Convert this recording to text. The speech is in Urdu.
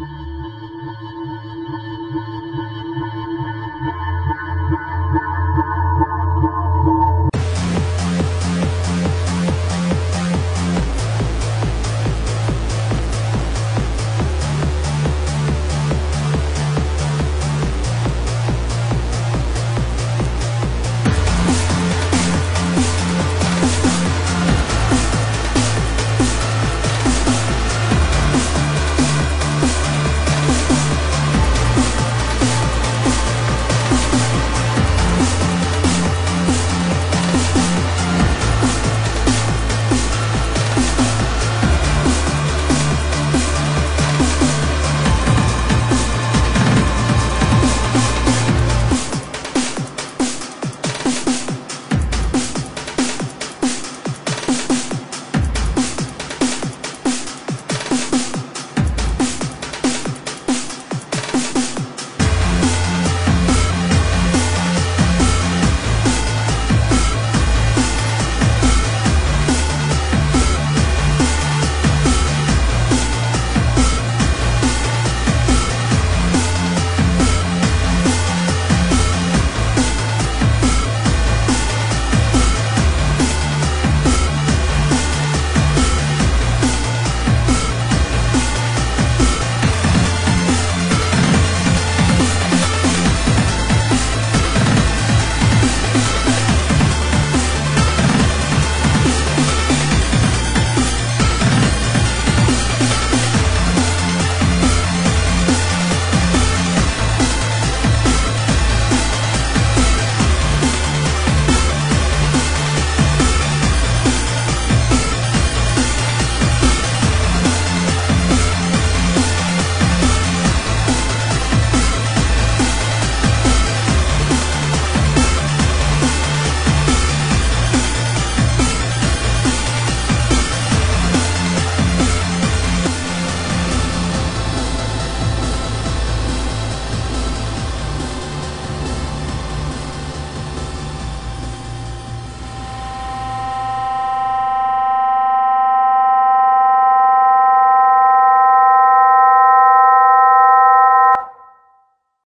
ہے